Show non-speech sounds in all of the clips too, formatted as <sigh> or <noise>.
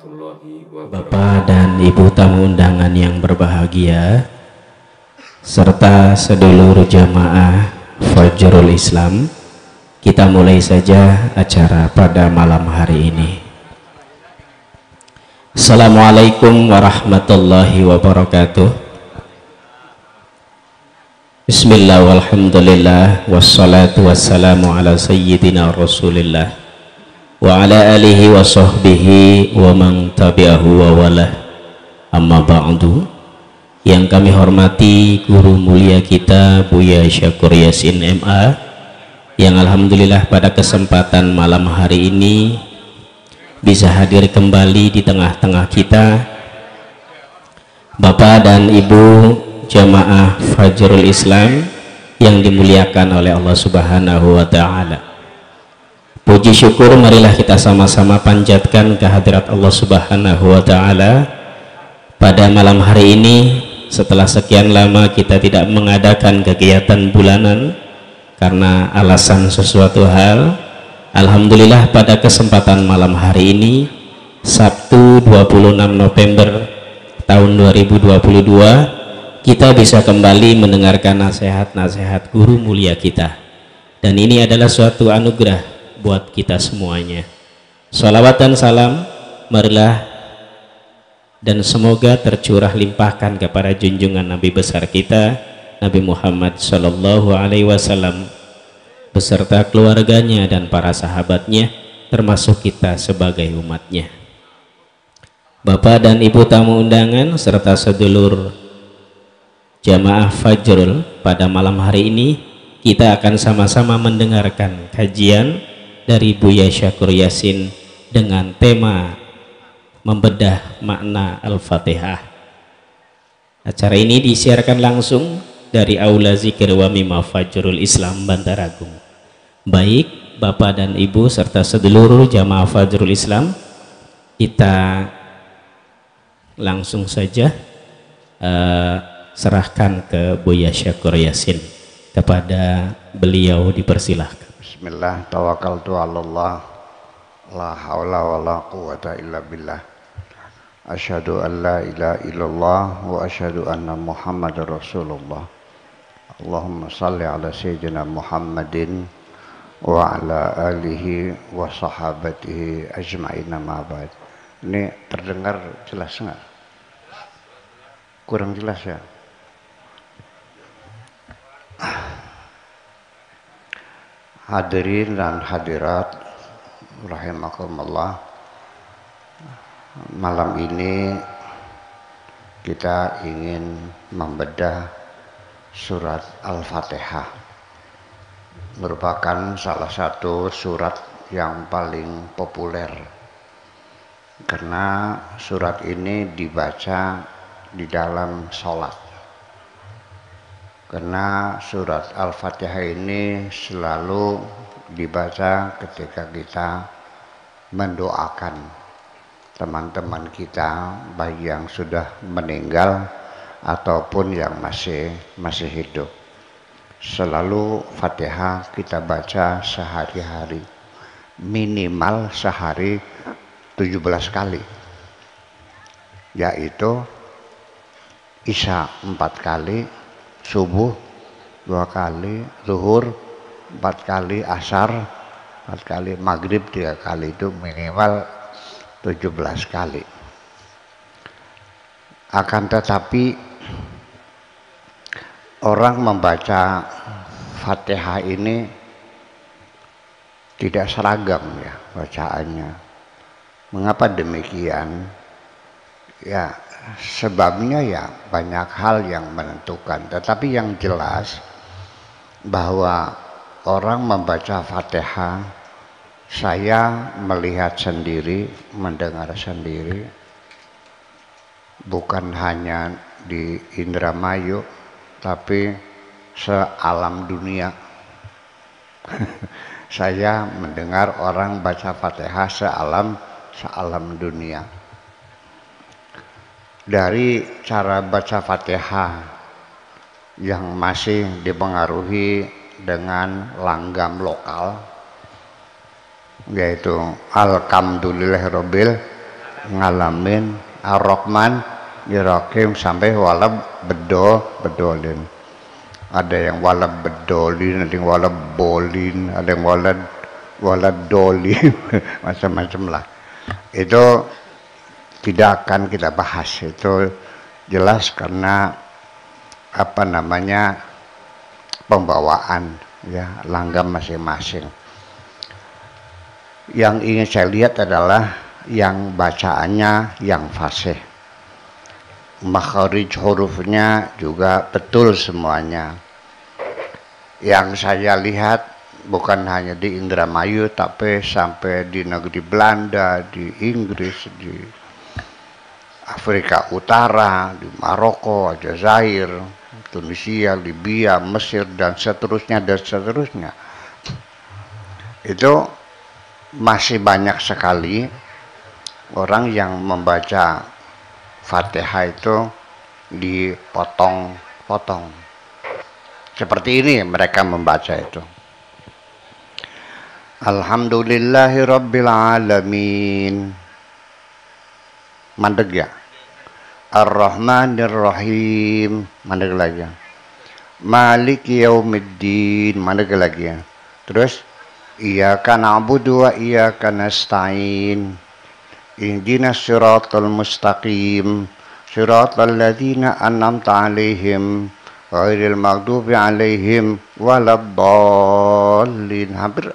Bapak dan Ibu tamu undangan yang berbahagia serta sedulur jamaah Fajrul Islam kita mulai saja acara pada malam hari ini. Assalamualaikum warahmatullahi wabarakatuh. Bismillah walhamdulillah wassalatu wassalamu ala sayyidina rasulillah wa ala alihi wa sahbihi wa man tabi'ahu wa wala. Amma ba'du. Yang kami hormati guru mulia kita Buya Syakur Yasin MA yang Alhamdulillah pada kesempatan malam hari ini bisa hadir kembali di tengah-tengah kita. Bapak dan Ibu jamaah Fajrul Islam yang dimuliakan oleh Allah Subhanahu wa taala Puji syukur marilah kita sama-sama panjatkan kehadirat Allah Subhanahu wa taala. Pada malam hari ini setelah sekian lama kita tidak mengadakan kegiatan bulanan karena alasan sesuatu hal Alhamdulillah pada kesempatan malam hari ini Sabtu 26 November tahun 2022 kita bisa kembali mendengarkan nasihat-nasihat guru mulia kita. Dan ini adalah suatu anugerah buat kita semuanya. Salawat dan salam marilah dan semoga tercurah limpahkan kepada junjungan Nabi besar kita Nabi Muhammad Shallallahu Alaihi Wasallam beserta keluarganya dan para sahabatnya termasuk kita sebagai umatnya. Bapak dan Ibu tamu undangan serta sedulur jamaah Fajrul pada malam hari ini kita akan sama-sama mendengarkan kajian dari Buya Syakur Yasin dengan tema membedah makna Al-Fatihah. Acara ini disiarkan langsung dari Aula Zikir wa Mima Fajrul Islam Bantaragung. Baik Bapak dan Ibu serta seluruh jamaah Fajrul Islam, kita langsung saja uh, serahkan ke Buya Syakur Yasin kepada beliau dipersilahkan. Bismillah tawakkaltu 'ala Allah la haula wala quwata illa billah Asyhadu an la ilaha illallah wa asyhadu anna Muhammadar Rasulullah Allahumma salli ala sayyidina Muhammadin wa ala alihi wa sahabatihi ajma'in ma ba'd Ini terdengar jelas enggak? Kurang jelas ya? Hadirin dan hadirat rahimakumullah. Malam ini kita ingin membedah surat Al-Fatihah. Merupakan salah satu surat yang paling populer. Karena surat ini dibaca di dalam sholat karena surat Al-Fatihah ini selalu dibaca ketika kita mendoakan teman-teman kita baik yang sudah meninggal ataupun yang masih masih hidup. Selalu Fatihah kita baca sehari-hari. Minimal sehari 17 kali. Yaitu Isya empat kali, subuh dua kali, zuhur empat kali, asar empat kali, maghrib tiga kali itu minimal tujuh belas kali. Akan tetapi orang membaca Fatihah ini tidak seragam ya bacaannya. Mengapa demikian? Ya, sebabnya ya banyak hal yang menentukan. Tetapi yang jelas bahwa orang membaca Fatihah saya melihat sendiri mendengar sendiri bukan hanya di Indramayu tapi sealam dunia. <laughs> Saya mendengar orang baca Fatihah sealam sealam dunia dari cara baca Fatihah yang masih dipengaruhi dengan langgam lokal yaitu Alhamdulillahirabbil ngalamin Ar-Rahman Ar-Rahim sampai wala bedol bedolin. Ada yang wala bedolin ada yang wala bolin ada yang wala wala dolin <laughs> macam-macam lah. Itu tidak akan kita bahas. Itu jelas karena apa namanya pembawaan ya langgam masing-masing. Yang ingin saya lihat adalah yang bacaannya yang fasih. Makharij hurufnya juga betul semuanya. Yang saya lihat bukan hanya di Indramayu tapi sampai di negeri Belanda di Inggris di Afrika Utara di Maroko Aljazair Tunisia Libya Mesir dan seterusnya dan seterusnya itu masih banyak sekali orang yang membaca Fatihah itu dipotong-potong. Seperti ini mereka membaca itu. Alhamdulillahirabbil alamin. Mandeg ya. Ar-Rahmanir-Rahim. Mana lagi ya? Malik Yaumiddin. Mana lagi ya? Terus Iyaka na'budu wa iyaka nasta'in. Ihdinas suratul mustaqim. Suratul ladhina an'amta 'alaihim ghairil maghdubi 'alaihim waladdallin. Hampir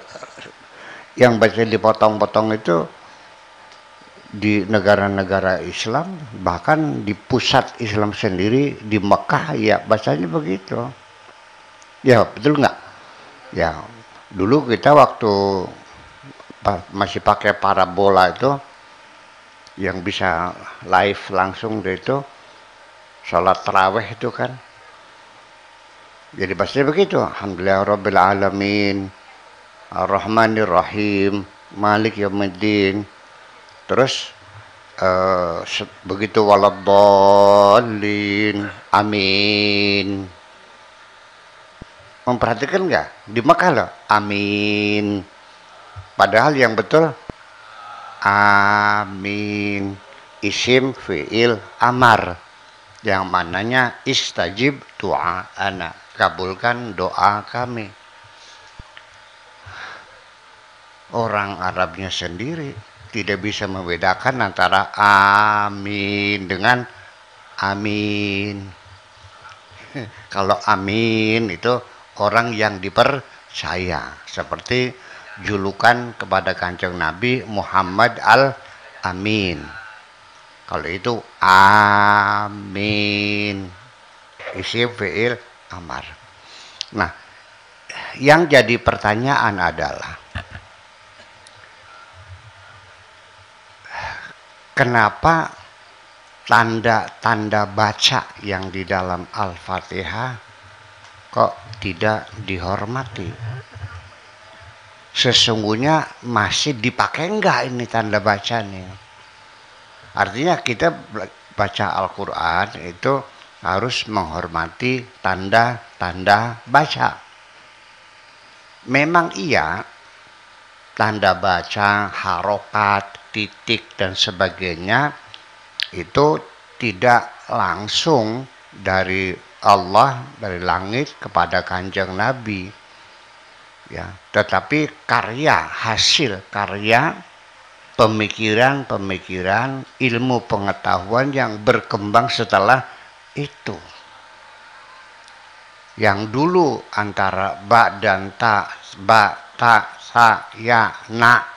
yang baca dipotong-potong itu di negara-negara Islam bahkan di pusat Islam sendiri di Mekah ya bacanya begitu. Ya betul nggak? Ya dulu kita waktu masih pakai parabola itu yang bisa live langsung itu sholat terawih itu kan. Jadi pasti begitu Alhamdulillah Rabbil Alamin Ar-Rahmanir Rahim Malik Yawmiddin terus uh, begitu waladhalin amin memperhatikan nggak di Mekah loh amin padahal yang betul Amin. Isim fi'il amar. Yang mananya istajib doa anak. Kabulkan doa kami. Orang Arabnya sendiri tidak bisa membedakan antara amin dengan amin. <laughs> Kalau amin itu orang yang dipercaya. Seperti julukan kepada kanjeng Nabi Muhammad al Amin. Kalau itu amin. Isi fi'il amar. Nah, yang jadi pertanyaan adalah kenapa tanda-tanda baca yang di dalam Al-Fatihah kok tidak dihormati? sesungguhnya masih dipakai enggak ini tanda baca nih. Artinya kita baca Al-Quran itu harus menghormati tanda-tanda baca. Memang iya, tanda baca, harokat, titik, dan sebagainya itu tidak langsung dari Allah, dari langit kepada kanjeng Nabi. Ya tetapi karya hasil karya pemikiran-pemikiran ilmu pengetahuan yang berkembang setelah itu. Yang dulu antara ba dan ta ba ta sa ya na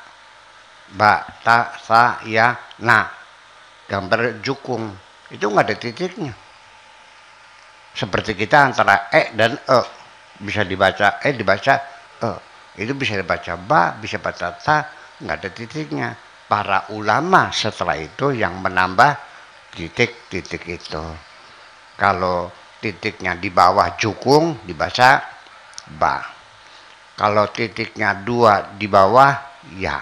ba ta sa ya na gambar jukung itu nggak ada titiknya seperti kita antara e dan e bisa dibaca e dibaca e. Itu bisa dibaca ba, bisa baca ta, nggak ada titiknya. Para ulama setelah itu yang menambah titik-titik itu. Kalau titiknya di bawah jukung dibaca ba. Kalau titiknya dua di bawah ya.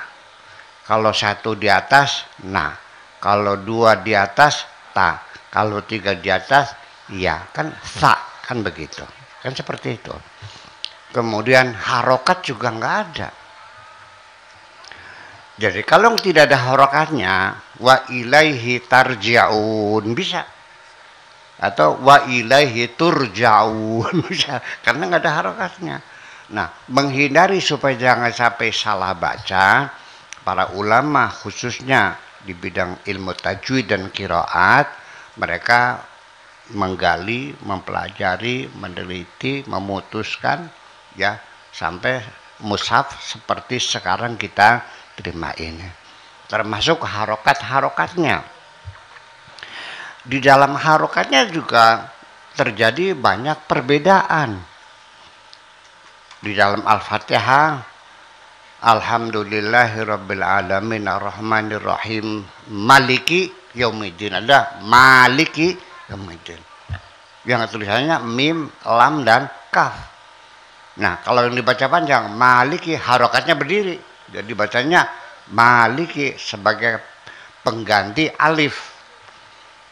Kalau satu di atas nah. Kalau dua di atas ta. Kalau tiga di atas ya kan sa kan begitu. Kan seperti itu kemudian harokat juga nggak ada. Jadi kalau tidak ada harokatnya, wa ilaihi tarja'un bisa atau wa ilaihi turja'un <laughs> bisa karena nggak ada harokatnya nah menghindari supaya jangan sampai salah baca para ulama khususnya di bidang ilmu tajwid dan kiraat mereka menggali, mempelajari, meneliti, memutuskan ya sampai mushaf seperti sekarang kita terima ini. Termasuk harokat-harokatnya. Di dalam harokatnya juga terjadi banyak perbedaan. Di dalam Al-Fatihah Alhamdulillahirabbil alamin arrahmanirrahim. Maliki yaumiddin. Ada maliki yaumiddin. Yang tulisannya mim lam dan kaf. Nah kalau yang dibaca panjang maliki harokatnya berdiri. Jadi bacanya maliki sebagai pengganti alif.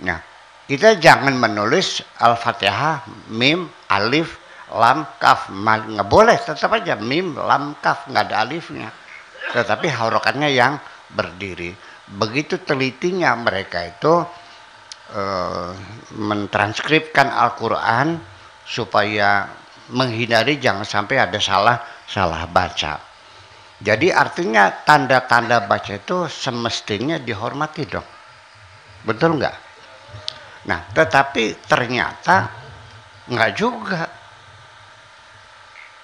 Nah kita jangan menulis al-fatihah mim alif lam kaf. Nggak boleh tetap aja. Mim lam kaf nggak ada alifnya. Tetapi harokatnya yang berdiri. Begitu telitinya mereka itu uh, mentranskripkan Al-Quran supaya menghindari jangan sampai ada salah salah baca. Jadi artinya tanda-tanda baca itu semestinya dihormati dong. Betul nggak? Nah tetapi ternyata nggak juga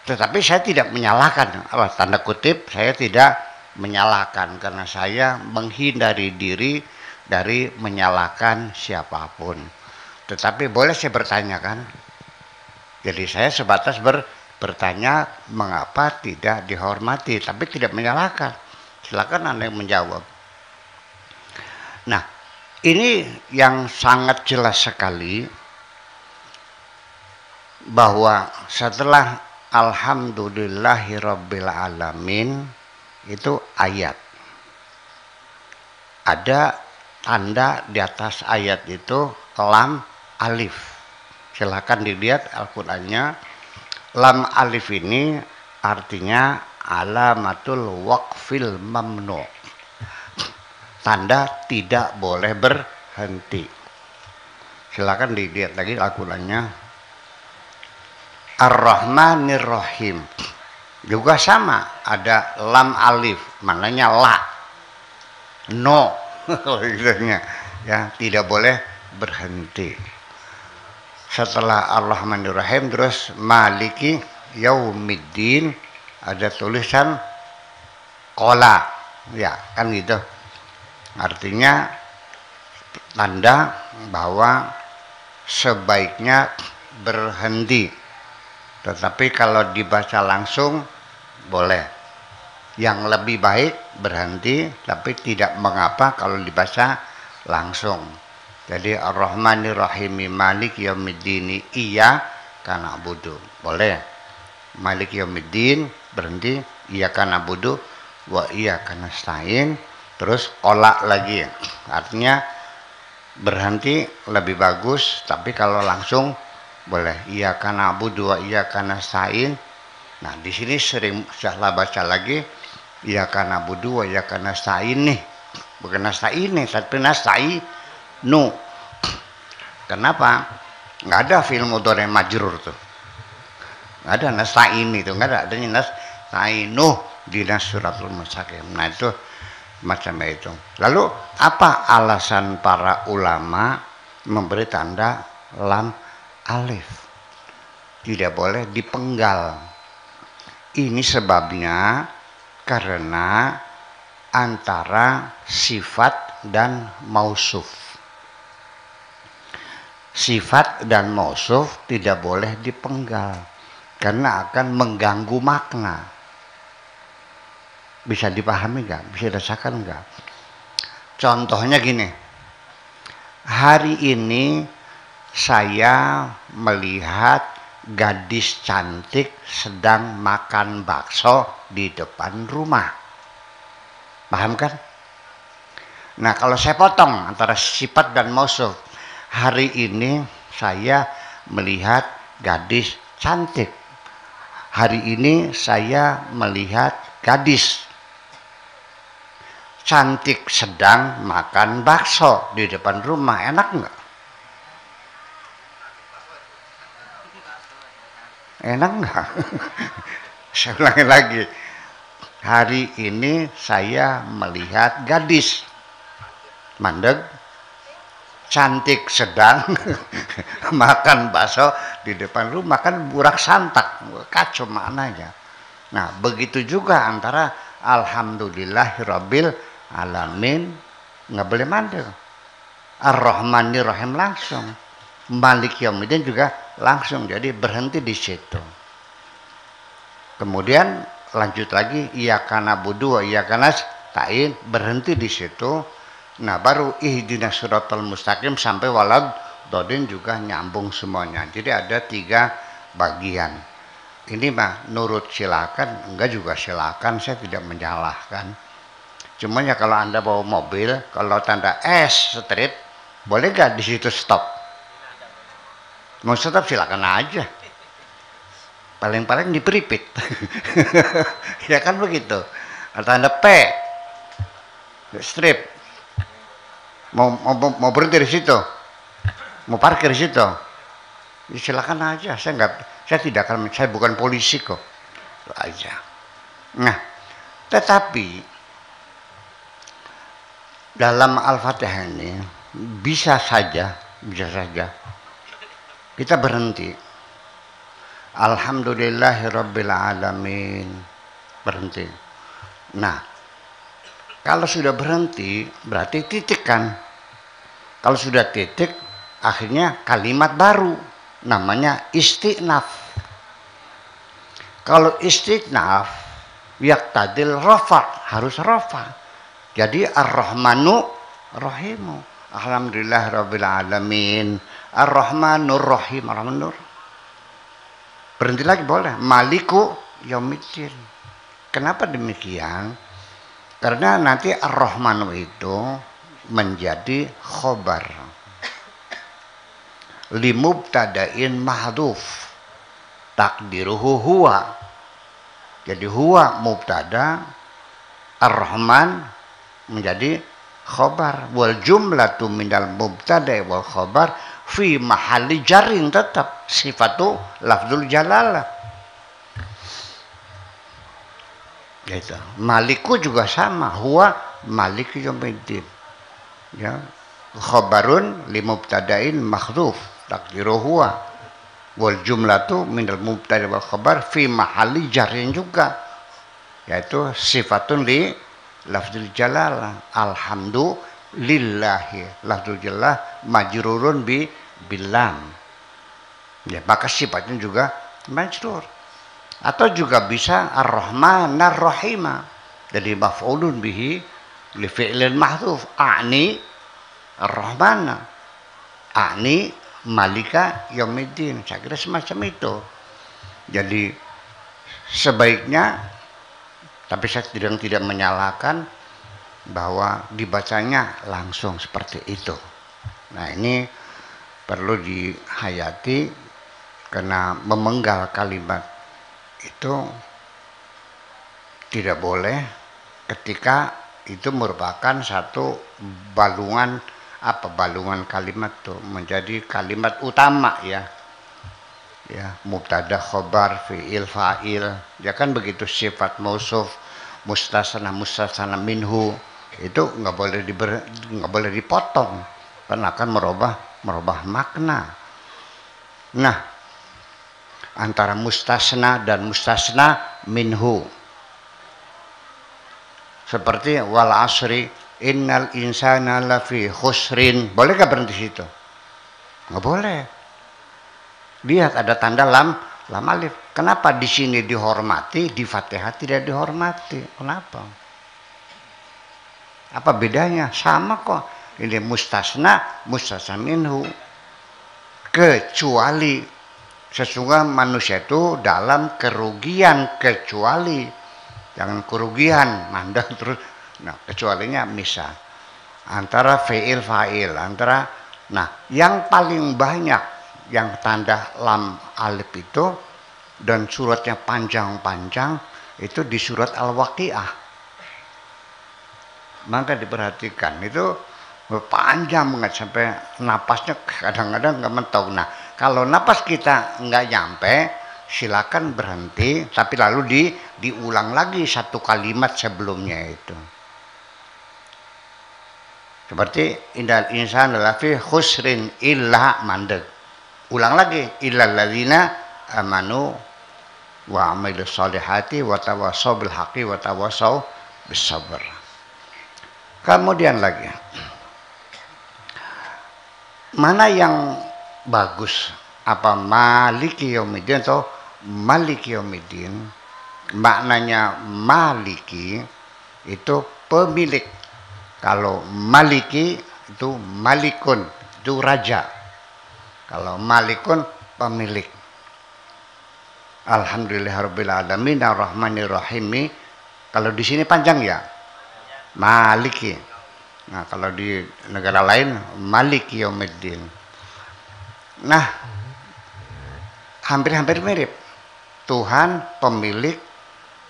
tetapi saya tidak menyalahkan, apa tanda kutip saya tidak menyalahkan karena saya menghindari diri dari menyalahkan siapa pun. Tetapi boleh saya bertanya kan? Jadi saya sebatas ber, bertanya mengapa tidak dihormati, tapi tidak menyalahkan. Silakan Anda yang menjawab. Nah, ini yang sangat jelas sekali bahwa setelah Alhamdulillahirabbil alamin itu ayat. Ada tanda di atas ayat itu lam alif. Silahkan dilihat Al-Qur'annya. Lam alif ini artinya alamatul waqfil mamnu. Tanda tidak boleh berhenti. Silakan dilihat lagi Al-Qur'annya Ar-Rahmanir Rahim. Juga sama, ada lam alif, maknanya la. No. <laughs> ya, tidak boleh berhenti. Setelah Ar-Rahmanir Rahim terus Maliki Yaumiddin ada tulisan kola. Ya, kan gitu. Artinya tanda bahwa sebaiknya berhenti tetapi kalau dibaca langsung boleh. Yang lebih baik berhenti tapi tidak mengapa kalau dibaca langsung. Jadi Ar-Rahmanir Rahim Malik Yaumiddin iya karena budu. Boleh. Malik Yaumiddin berhenti iya karena budu wa iya karena stain terus kolak lagi. Artinya berhenti lebih bagus tapi kalau langsung boleh. Iya karena abu dua iya karena sain. Nah di sini sering salah baca lagi. Iya karena abu dua iya karena sain nih. Bukan sain nih tapi nasai nu kenapa? Nggak ada film mudore majrur tuh. Nggak ada nasain itu nggak ada adanya nu di nasuratul musakim nah itu macam itu. Lalu apa alasan para ulama memberi tanda lam alif. Tidak boleh dipenggal. Ini sebabnya karena antara sifat dan mausuf. Sifat dan mausuf tidak boleh dipenggal karena akan mengganggu makna. Bisa dipahami nggak? Bisa dirasakan nggak? Contohnya gini. Hari ini saya melihat gadis cantik sedang makan bakso di depan rumah. Paham kan? Nah, kalau saya potong antara sifat dan mausuf, hari ini saya melihat gadis cantik. Hari ini saya melihat gadis. cantik sedang makan bakso di depan rumah enak nggak enak nggak? <laughs> Saya ulangi lagi. Hari ini saya melihat gadis. Mandeg cantik sedang <laughs> makan bakso di depan rumah kan burak santak. Kacau maknanya nah begitu juga antara alhamdulillahirabbil alamin nggak boleh mandek ar-rahmanir rahim langsung. Malik yaumiddin juga langsung jadi berhenti di situ kemudian lanjut lagi iya karena budu iya karena tain berhenti di situ Nah baru ihdina suratul mustaqim sampai walad dodin juga nyambung semuanya. Jadi ada tiga bagian. Ini mah nurut silakan, enggak juga silakan, saya tidak menyalahkan. Cuma ya kalau anda bawa mobil, kalau tanda S street, boleh gak di situ stop? Mau stop silakan aja. Paling-paling diperipit. <laughs> ya kan begitu. Tanda P, strip, mau, mau, mau berhenti di situ? Mau parkir di situ? Ya, silakan aja. Saya nggak saya tidak akan saya bukan polisi kok. Itu aja. Nah tetapi dalam al-fatihah ini bisa saja bisa saja kita berhenti Alhamdulillahirabbil alamin berhenti nah kalau sudah berhenti berarti titik kan. Kalau sudah titik akhirnya kalimat baru namanya istiqnaf. Kalau istiqnaf tadil rofa harus rofa. Jadi ar-Rahmanu Rahimu. Alhamdulillah Rabbil. Ar-Rahmanur Rahim. Ar-Rahmanur. Berhenti lagi boleh. Maliku Yaumiddin. Kenapa demikian? Karena nanti Ar-Rahmanu itu menjadi khobar. Limubtadain mahduf. Takdiruhu huwa. Jadi huwa mubtada. Ar-Rahman menjadi khobar. Wal jumlatu minal mubtada wal khobar. Fi mahali jarin tetap. Sifatu lafzul jalalah Gitu. Maliku juga sama, huwa malik yaumiddin. Ya. Khabarun limubtadain makhdhuf takdiru huwa wal jumlatu minal mubtada wal khabar fi mahalli jarrin juga yaitu sifatun li lafzul jalal alhamdulillahi lafzul jalal majrurun bi bilam ya maka sifatnya juga majrur. Atau juga bisa ar-rahman ar-rahima jadi maf'ulun bihi li fi'lin mahdhuf. A'ni ar-rahman. A'ni malika yaumiddin. Saya kira semacam itu. Jadi sebaiknya tapi saya tidak tidak menyalahkan bahwa dibacanya langsung seperti itu. Nah ini perlu dihayati karena memenggal kalimat itu tidak boleh ketika itu merupakan satu balungan apa balungan kalimat tuh? Menjadi kalimat utama ya. Ya mubtada khobar fiil fa'il. Ya kan begitu sifat mausuf mustasana mustasana minhu itu nggak boleh diber, nggak boleh dipotong karena akan merubah merubah makna nah antara mustasna dan mustasna minhu. Seperti wal asri innal insana lafi khusrin. Bolehkah berhenti situ? Nggak boleh. Lihat ada tanda lam, lam alif. Kenapa di sini dihormati, di Fatihah tidak dihormati? Kenapa? Apa bedanya? Sama kok. Ini mustasna, mustasna minhu. Kecuali sesungguhnya manusia itu dalam kerugian kecuali. Jangan kerugian mandang <laughs> terus. Nah kecualinya misal. Antara fiil fa'il antara. Nah yang paling banyak yang tanda lam alif itu dan suratnya panjang-panjang itu di surat al-waqiah. Maka diperhatikan itu panjang banget sampai napasnya kadang-kadang nggak mentok. Nah, kalau napas kita nggak nyampe, silakan berhenti, tapi lalu di diulang lagi satu kalimat sebelumnya itu. Seperti indal insan lafi khusrin illa mandek. Ulang lagi illa ladina amanu wa amilus solihati wa tawasaw bil wa tawasaw bis sabr. Kemudian lagi mana yang bagus? Apa maliki yaumiddin atau maliki yaumiddin maknanya maliki itu pemilik. Kalau maliki itu malikun itu raja. Kalau malikun pemilik. Arrahmanirrahim kalau di sini panjang ya? Maliki nah kalau di negara lain maliki yaumiddin nah hampir-hampir mirip Tuhan pemilik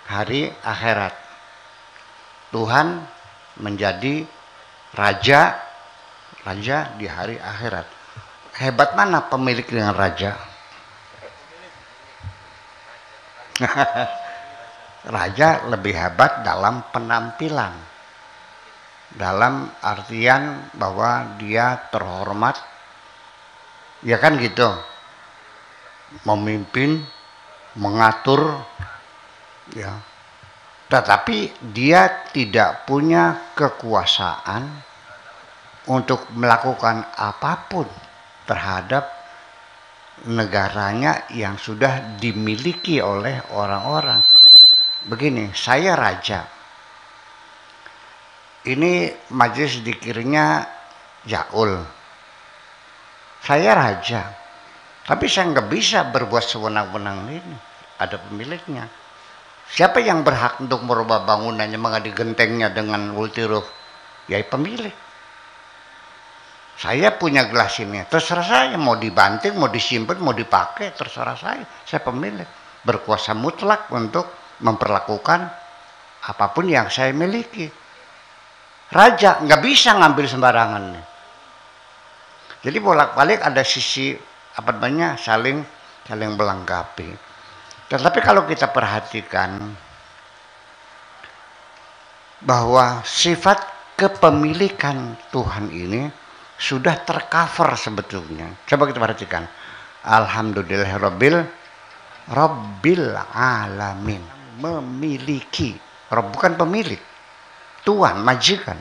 hari akhirat. Tuhan menjadi raja raja di hari akhirat. Hebat mana pemilik dengan raja? <laughs> raja lebih hebat dalam penampilan. Dalam artian bahwa dia terhormat. Ya kan gitu. Memimpin, mengatur ya. Tetapi dia tidak punya kekuasaan untuk melakukan apa pun terhadap negaranya yang sudah dimiliki oleh orang-orang. Begini, saya raja. Ini majelis dikirnya Jaul. Saya raja. Tapi saya nggak bisa berbuat sewenang-wenang ini. Ada pemiliknya. Siapa yang berhak untuk merubah bangunannya, mengadi gentengnya dengan ultiruf? Ya pemilik. Saya punya gelas ini, terserah saya mau dibanting, mau disimpan, mau dipakai, terserah saya. Saya pemilik, berkuasa mutlak untuk memperlakukan apa pun yang saya miliki. Raja nggak bisa ngambil sembarangan. Jadi bolak-balik ada sisi apa namanya saling saling melengkapi. Tetapi kalau kita perhatikan bahwa sifat kepemilikan Tuhan ini sudah tercover sebetulnya. Coba kita perhatikan. Alhamdulillahirabbil rabbil alamin. Memiliki. Bukan pemilik. Tuhan, majikan.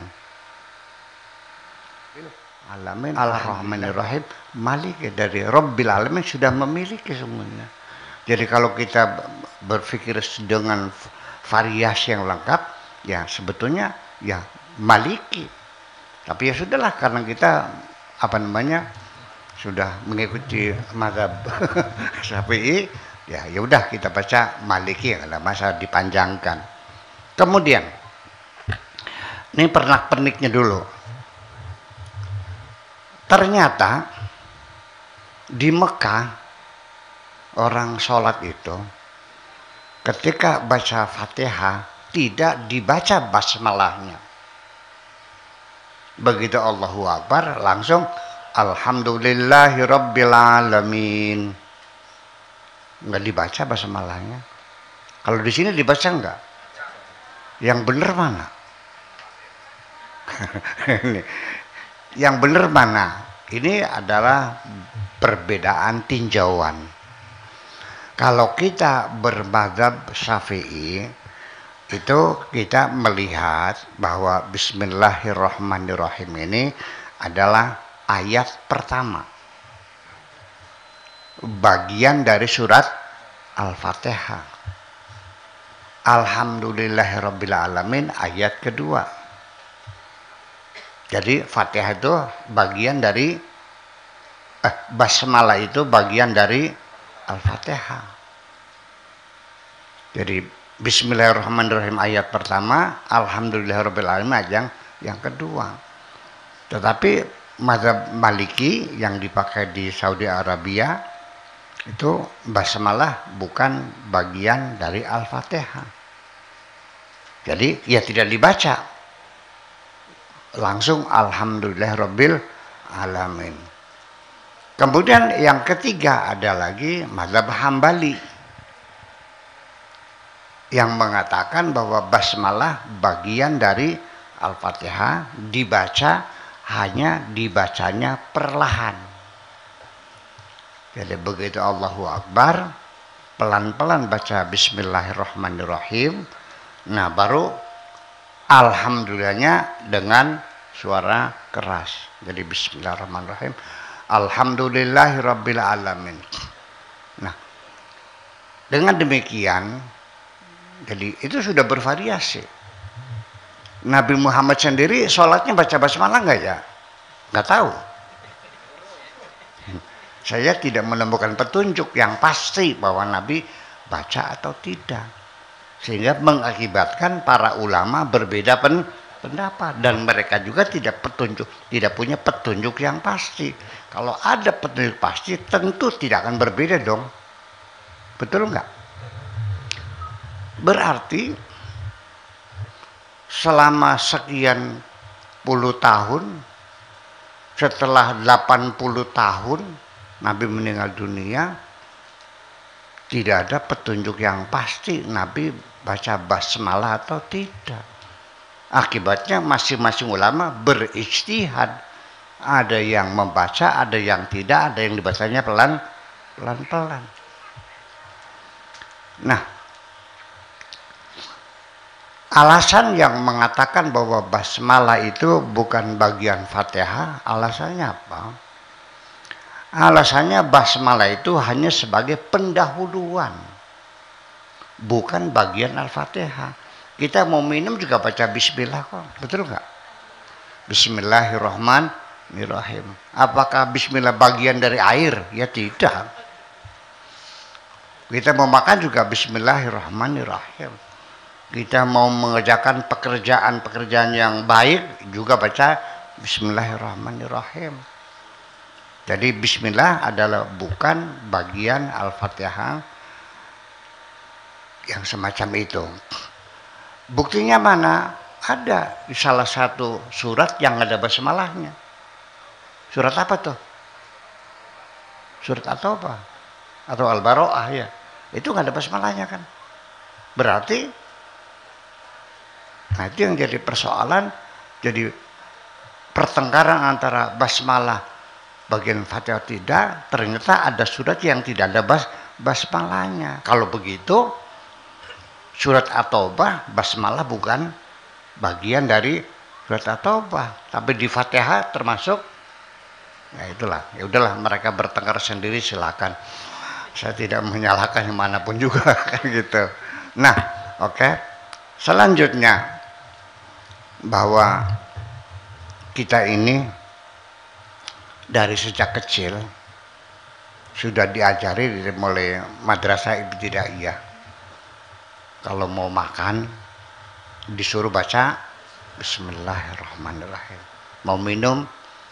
Alamin Al-Rahmanir-Rahim Malik dari Rabbil Alamin sudah memiliki semuanya. Jadi kalau kita berpikir dengan variasi yang lengkap, ya sebetulnya ya maliki. Tapi ya sudahlah karena kita apa namanya sudah mengikuti mazhab <laughs> Syafi'i, ya ya udah kita baca maliki ya ada masa dipanjangkan. Kemudian ini pernak-perniknya dulu. Ternyata di Mekah orang sholat itu ketika baca Fatihah tidak dibaca basmalahnya. Begitu Allahu Akbar langsung Alhamdulillahi Rabbil Alamin. Enggak dibaca basmalahnya. Kalau di sini dibaca enggak? Yang benar mana? <laughs> yang benar mana? Ini adalah perbedaan tinjauan. Kalau kita bermadhab syafi'i, itu kita melihat bahwa Bismillahirrahmanirrahim ini adalah ayat pertama. Bagian dari surat Al-Fatihah. Alhamdulillahirrabbilalamin ayat kedua jadi Fatihah itu bagian dari eh, basmalah itu bagian dari Al-Fatihah. Jadi Bismillahirrahmanirrahim ayat pertama, Alhamdulillahirrahmanirrahim yang yang kedua. Tetapi mazhab Maliki yang dipakai di Saudi Arabia itu basmalah bukan bagian dari Al-Fatihah. Jadi ya tidak dibaca langsung alhamdulillah rabbil alamin. Kemudian yang ketiga ada lagi mazhab Hambali yang mengatakan bahwa basmalah bagian dari Al-Fatihah dibaca hanya dibacanya perlahan. Jadi begitu Allahu Akbar, pelan-pelan baca Bismillahirrahmanirrahim. Nah baru Alhamdulillahnya dengan suara keras. Jadi Bismillahirrahmanirrahim. Alhamdulillahirabbil alamin. Nah, dengan demikian jadi itu sudah bervariasi. Nabi Muhammad sendiri sholatnya baca basmalah nggak ya? Nggak tahu. Saya tidak menemukan petunjuk yang pasti bahwa Nabi baca atau tidak. Sehingga mengakibatkan para ulama berbeda pen pendapat. Dan mereka juga tidak petunjuk tidak punya petunjuk yang pasti. Kalau ada petunjuk pasti tentu tidak akan berbeda dong. Betul nggak? Berarti selama sekian puluh tahun setelah 80 tahun Nabi meninggal dunia tidak ada petunjuk yang pasti. Nabi baca basmalah atau tidak Akibatnya masing-masing ulama beristihad. Ada yang membaca, ada yang tidak, ada yang dibacanya pelan pelan-pelan. Nah, alasan yang mengatakan bahwa basmalah itu bukan bagian Fatihah, alasannya apa? Alasannya basmalah itu hanya sebagai pendahuluan, bukan bagian Al-Fatihah. Kita mau minum juga baca bismillah kok. Betul nggak? Bismillahirrahmanirrahim. Apakah bismillah bagian dari air? Ya tidak. Kita mau makan juga bismillahirrahmanirrahim. Kita mau mengerjakan pekerjaan-pekerjaan yang baik juga baca bismillahirrahmanirrahim. Jadi bismillah adalah bukan bagian Al-Fatihah yang semacam itu. Buktinya mana? Ada di salah satu surat yang ada basmalahnya. Surat apa tuh? Surat atau apa? Atau Al-Baro'ah ya. Itu nggak ada basmalahnya kan. Berarti nah itu yang jadi persoalan jadi pertengkaran antara basmalah bagian Fatihah tidak ternyata ada surat yang tidak ada bas basmalahnya kalau begitu surat At-Taubah basmalah bukan bagian dari surat At-Taubah, tapi di Fatihah termasuk ya itulah. Ya udahlah mereka bertengkar sendiri silakan. Saya tidak menyalahkan yang mana pun juga <laughs> kan gitu. Nah, oke. Okay. Selanjutnya bahwa kita ini dari sejak kecil sudah diajari mulai madrasah ibtidaiyah kalau mau makan disuruh baca Bismillahirrahmanirrahim. Mau minum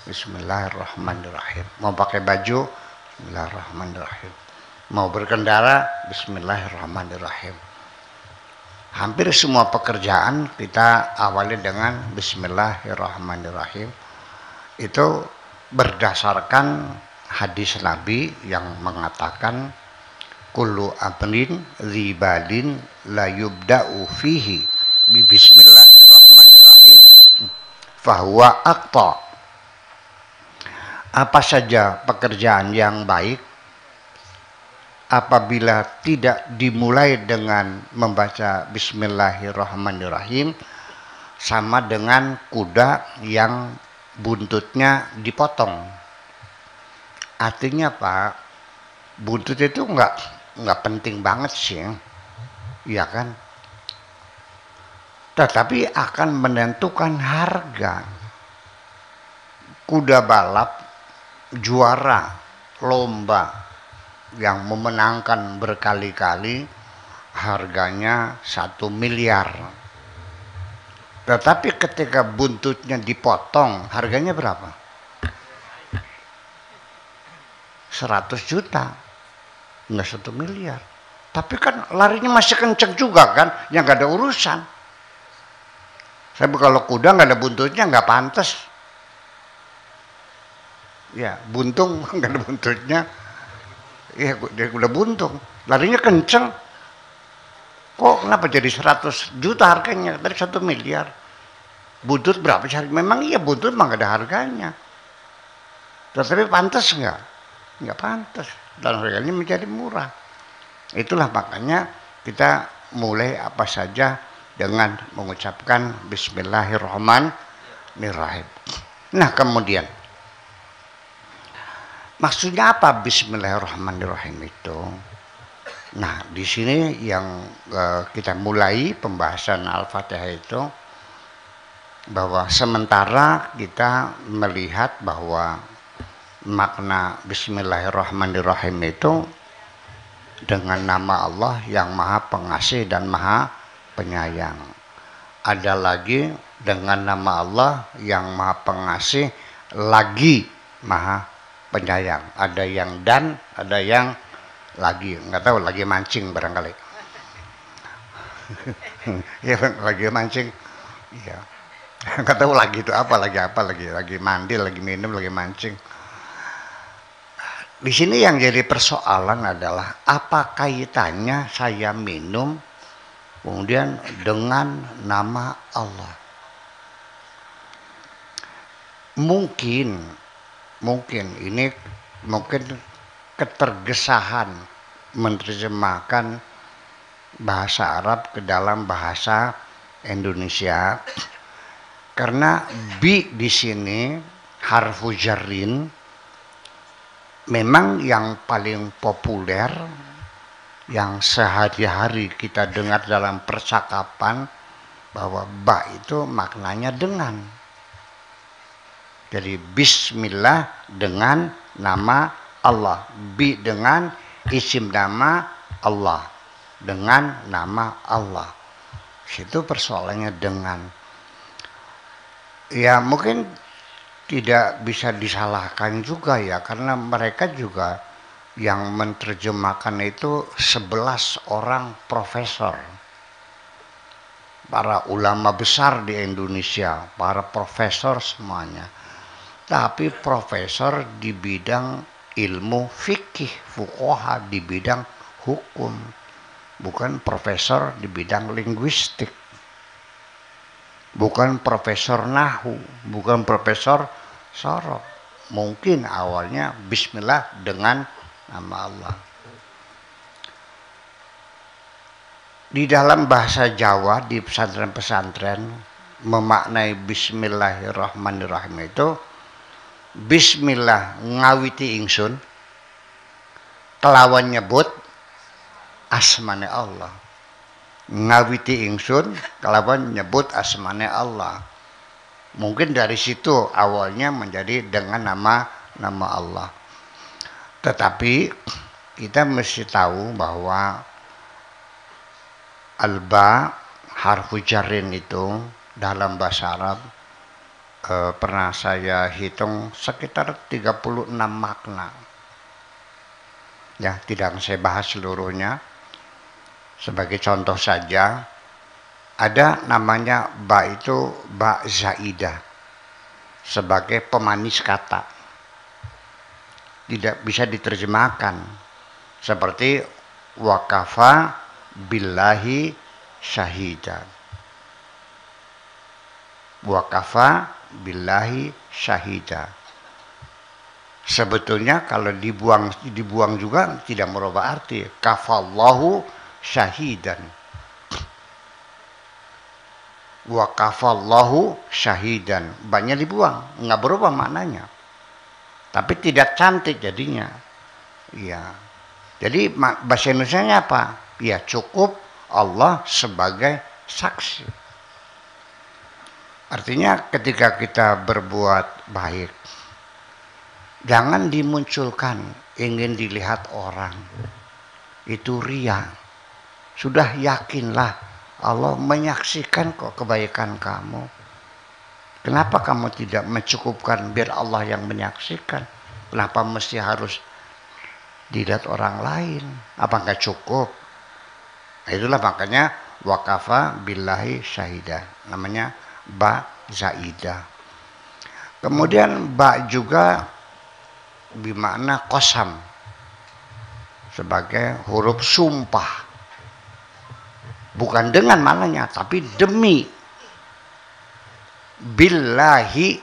Bismillahirrahmanirrahim. Mau pakai baju Bismillahirrahmanirrahim. Mau berkendara Bismillahirrahmanirrahim. Hampir semua pekerjaan kita awali dengan Bismillahirrahmanirrahim. Itu berdasarkan hadis Nabi yang mengatakan kullu amrin ribalin la yubda'u fihi. Bi bismillahirrahmanirrahim. Fahuwa aqta apa saja pekerjaan yang baik apabila tidak dimulai dengan membaca bismillahirrahmanirrahim sama dengan kuda yang buntutnya dipotong. Artinya Pak buntut itu enggak nggak penting banget sih ya kan? Tetapi akan menentukan harga. Kuda balap juara lomba yang memenangkan berkali-kali harganya satu miliar. Tetapi ketika buntutnya dipotong harganya berapa? 100 juta nggak satu miliar. Tapi kan larinya masih kenceng juga kan, yang gak ada urusan. Saya kalau kuda nggak ada buntutnya nggak pantas. Ya, buntung <laughs> nggak ada buntutnya. Iya, dia udah buntung. Larinya kenceng. Kok kenapa jadi 100 juta harganya dari satu miliar? Buntut berapa sih? Memang iya buntut memang ada harganya. Tetapi pantas nggak? Nggak pantas. Dan harganya menjadi murah. Itulah makanya kita mulai apa saja dengan mengucapkan Bismillahirrahmanirrahim. Nah kemudian maksudnya apa Bismillahirrahmanirrahim itu? Nah di sini yang uh, kita mulai pembahasan Al-Fatihah itu bahwa sementara kita melihat bahwa makna Bismillahirrahmanirrahim itu dengan nama Allah yang Maha Pengasih dan Maha Penyayang. Ada lagi dengan nama Allah yang Maha Pengasih lagi Maha Penyayang. Ada yang dan, ada yang lagi, nggak tahu lagi mancing barangkali. <laughs> ya lagi mancing, ya <laughs> nggak tahu lagi itu apa lagi apa lagi lagi mandi lagi minum lagi mancing di sini yang jadi persoalan adalah apa kaitannya saya minum kemudian dengan nama Allah. Mungkin mungkin ini mungkin ketergesahan menerjemahkan bahasa Arab ke dalam bahasa Indonesia karena bi di sini harfu jarin memang yang paling populer yang sehari-hari kita dengar dalam percakapan bahwa ba itu maknanya dengan. Jadi bismillah dengan nama Allah, bi dengan isim nama Allah, dengan nama Allah. Situ persoalannya dengan. Ya mungkin tidak bisa disalahkan juga ya karena mereka juga yang menerjemahkan itu 11 orang profesor. Para ulama besar di Indonesia para profesor semuanya. Tapi profesor di bidang ilmu fikih fukoha di bidang hukum bukan profesor di bidang linguistik. Bukan profesor nahu bukan profesor sorok. Mungkin awalnya bismillah dengan nama Allah. Di dalam bahasa Jawa di pesantren-pesantren memaknai bismillahirrahmanirrahim itu bismillah ngawiti ingsun kelawan nyebut asmane Allah ngawiti ingsun kelawan nyebut asmane Allah Mungkin dari situ awalnya menjadi dengan nama nama Allah. Tetapi kita mesti tahu bahwa alba harfu jarin itu dalam bahasa Arab eh, pernah saya hitung sekitar 36 makna. Ya, tidak saya bahas seluruhnya. Sebagai contoh saja, ada namanya ba itu ba zaidah sebagai pemanis kata. Tidak bisa diterjemahkan. Seperti wakafa billahi syahidan wakafa billahi syahida. Sebetulnya kalau dibuang dibuang juga tidak merubah arti. Kafallahu syahidan wakafallahu syahidan. Banyak dibuang nggak berubah maknanya. Tapi tidak cantik jadinya. Ya jadi bahasa Indonesia apa? Ya cukup Allah sebagai saksi. Artinya ketika kita berbuat baik jangan dimunculkan ingin dilihat orang. Itu ria. Sudah yakinlah Allah menyaksikan kok kebaikan kamu. Kenapa kamu tidak mencukupkan biar Allah yang menyaksikan? Kenapa mesti harus dilihat orang lain? Apa enggak cukup? Nah, itulah makanya wakafa billahi syahida. Namanya ba zaidah. Kemudian ba juga bermakna kosam sebagai huruf sumpah. Bukan dengan malahnya, tapi demi billahi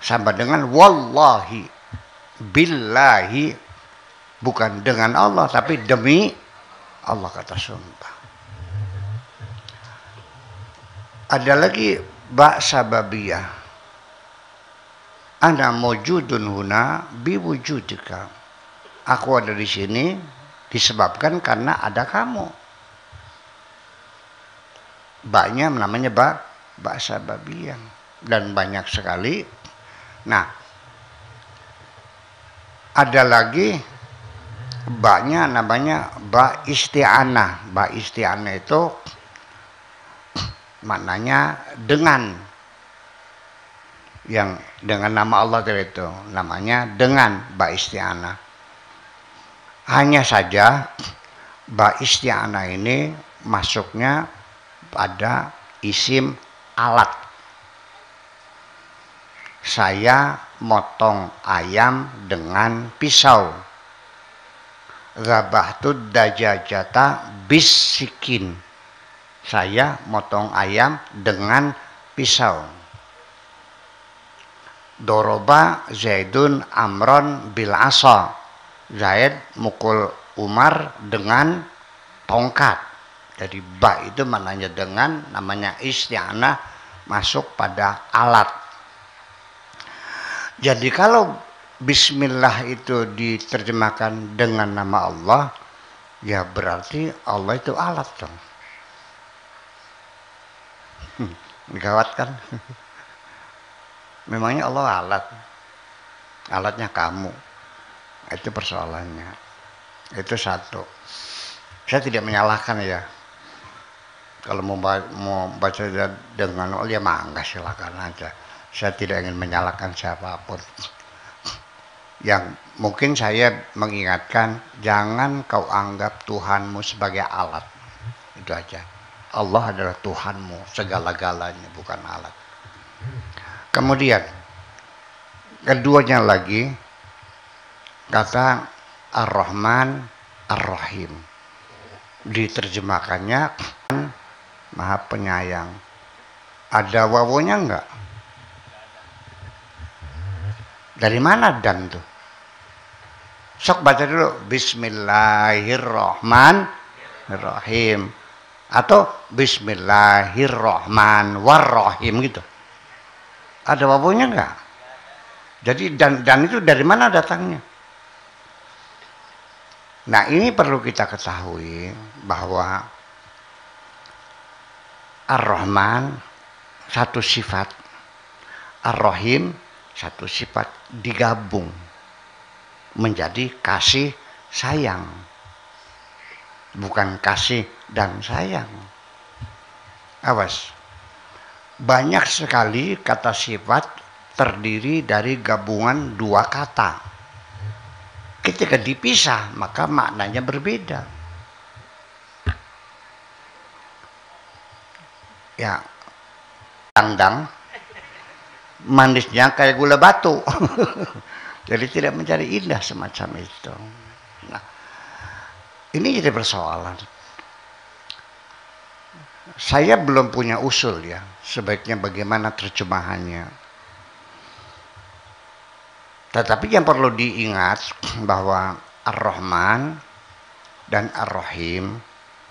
sama dengan wallahi. Billahi bukan dengan Allah tapi demi Allah kata sumpah. Ada lagi ba sababiyah ana mujudun huna biwujudika. Aku ada di sini disebabkan karena ada kamu banyak namanya ba bahasa babi yang dan banyak sekali. Nah, ada lagi banyak namanya ba isti'anah. Ba isti'anah itu maknanya dengan yang dengan nama Allah itu namanya dengan ba isti'anah. Hanya saja ba isti'anah ini masuknya pada isim alat. Saya motong ayam dengan pisau. Rabahtud dajajata bisikin. Saya motong ayam dengan pisau. Doroba Zaidun Amron bil asa. Zaid mukul Umar dengan tongkat. Jadi ba itu maknanya dengan, namanya isti'anah masuk pada alat. Jadi kalau bismillah itu diterjemahkan dengan nama Allah, ya berarti Allah itu alat dong. Hmm, gawat kan? Memangnya Allah alat. Alatnya kamu. Itu persoalannya. Itu satu. Saya tidak menyalahkan ya kalau mau, mau baca dengan ya mangga silakan aja. Saya tidak ingin menyalahkan siapa pun. Yang mungkin saya mengingatkan jangan kau anggap Tuhanmu sebagai alat. Itu aja. Allah adalah Tuhanmu segala-galanya bukan alat. Kemudian keduanya lagi kata Ar-Rahman Ar-Rahim. Diterjemahkannya maha penyayang. Ada wawunya enggak? Dari mana dan tuh? Sok baca dulu Bismillahirrahmanirrahim atau Bismillahirrahmanirrahim gitu. Ada wawunya enggak? Jadi dan dan itu dari mana datangnya? Nah ini perlu kita ketahui bahwa Ar-Rahman satu sifat, Ar-Rahim satu sifat digabung menjadi kasih sayang. Bukan kasih dan sayang. Awas. Banyak sekali kata sifat terdiri dari gabungan dua kata. Ketika dipisah, maka maknanya berbeda. Ya. Dangdang manisnya kayak gula batu. <laughs> Jadi tidak mencari indah semacam itu. Nah ini jadi persoalan. Saya belum punya usul ya sebaiknya bagaimana terjemahannya. Tetapi yang perlu diingat bahwa Ar-Rahman dan Ar-Rahim